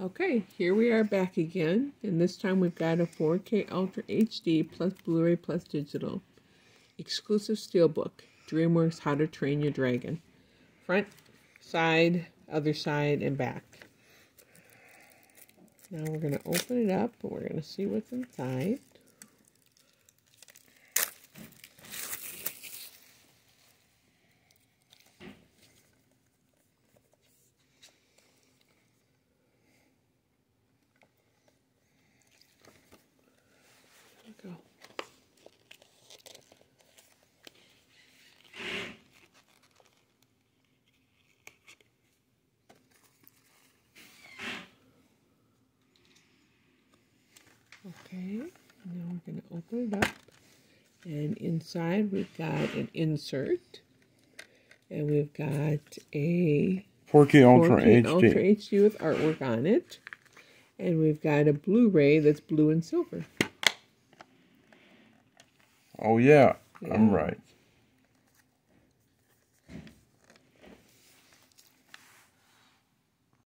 Okay, here we are back again, and this time we've got a 4K Ultra HD plus Blu-ray plus digital exclusive steelbook, DreamWorks How to Train Your Dragon. Front, side, other side, and back. Now we're going to open it up, and we're going to see what's inside. Go. Okay, now we're going to open it up. And inside we've got an insert. And we've got a 4K Ultra 4K HD. Ultra HD with artwork on it. And we've got a Blu-ray that's blue and silver. Oh yeah, I'm right.